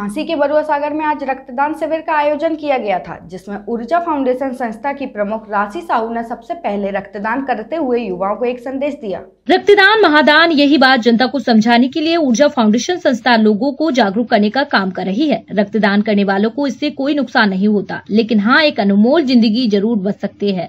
झांसी के बरुआ सागर में आज रक्तदान शिविर का आयोजन किया गया था, जिसमें ऊर्जा फाउंडेशन संस्था की प्रमुख राशि साहू ने सबसे पहले रक्तदान करते हुए युवाओं को एक संदेश दिया। रक्तदान महादान, यही बात जनता को समझाने के लिए ऊर्जा फाउंडेशन संस्था लोगों को जागरूक करने का काम कर रही है। रक्तदान करने वालों को इससे कोई नुकसान नहीं होता, लेकिन हाँ एक अनमोल ज़िंदगी ज़रूर बच सकती है।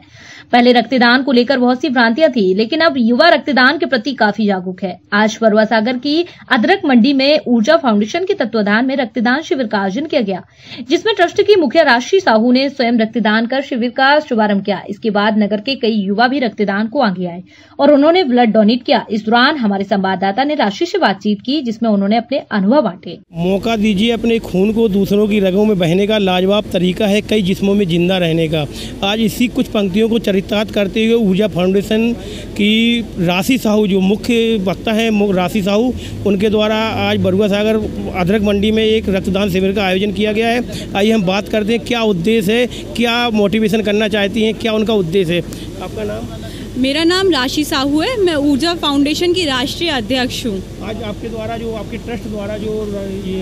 पहले रक्तदान को लेकर बहुत सी भ्रांतियाँ थी, लेकिन अब युवा रक्तदान के प्रति काफ़ी जागरूक है। आज बरुआ सागर की अदरक मंडी में ऊर्जा फाउंडेशन के तत्वाधान में रक्तदान शिविर का आयोजन किया गया, जिसमें ट्रस्ट की मुखिया राशि साहू ने स्वयं रक्तदान कर शिविर का शुभारंभ किया। इसके बाद नगर के कई युवा भी रक्तदान को आगे आए और उन्होंने ब्लड डोनेट किया। इस दौरान हमारे संवाददाता ने राशि से बातचीत की, जिसमें उन्होंने अपने अनुभव बांटे। मौका दीजिए अपने खून को दूसरों की रगों में बहने का लाजवाब तरीका है कई जिस्मों में ज़िंदा रहने का। आज इसी कुछ पंक्तियों को चरितार्थ करते हुए ऊर्जा फाउंडेशन की राशि साहू जो मुख्य वक्ता है राशि साहू, उनके द्वारा आज बरुआ सागर अदरक मंडी में एक रक्तदान शिविर का आयोजन किया गया है। आइए हम बात करते हैं, क्या उद्देश्य है, क्या मोटिवेशन करना चाहती हैं, क्या उनका उद्देश्य है? आपका नाम? मेरा नाम राशि साहू है मैं ऊर्जा फाउंडेशन की राष्ट्रीय अध्यक्ष हूँ। आज आपके द्वारा जो आपके ट्रस्ट द्वारा जो ये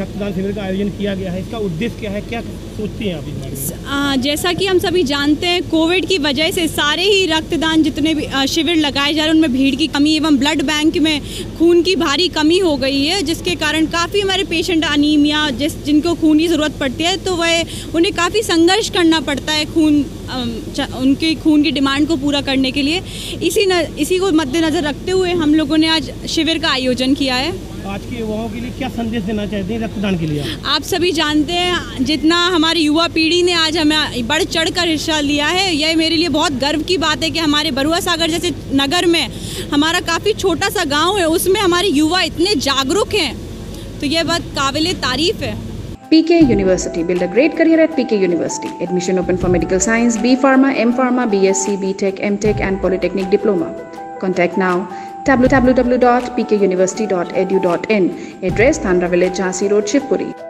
रक्तदान शिविर का आयोजन किया गया है इसका उद्देश्य क्या है क्या सोचती हैं आप इस बारे जैसा कि हम सभी जानते हैं कोविड की वजह से सारे ही रक्तदान जितने भी शिविर लगाए जा रहे हैं उनमें भीड़ की कमी एवं ब्लड बैंक में खून की भारी कमी हो गई है जिसके कारण काफ़ी हमारे पेशेंट अनीमिया जिस जिनको खून की ज़रूरत पड़ती है तो वह उन्हें काफ़ी संघर्ष करना पड़ता है खून उनके खून की डिमांड को पूरा करने के लिए इसी न, इसी को मद्देनज़र रखते हुए हम लोगों ने आज शिविर का आयोजन किया है। आज के युवाओं के लिए क्या संदेश देना चाहते हैं रक्तदान के लिए आप सभी जानते हैं जितना हमारी युवा पीढ़ी ने आज हमें बढ़ चढ़ कर हिस्सा लिया है यह मेरे लिए बहुत गर्व की बात है कि हमारे बरुआ सागर जैसे नगर में हमारा काफ़ी छोटा सा गाँव है उसमें हमारे युवा इतने जागरूक हैं। तो यह बात काबिल तारीफ़ है। PK University. Build a great career at PK University. Admission open for medical science, B Pharma, M Pharma, BSc, B Tech, M Tech, and Polytechnic Diploma. Contact now www.pkuniversity.edu.in. Address Thandra Village, Jhansi Road, Shivpuri.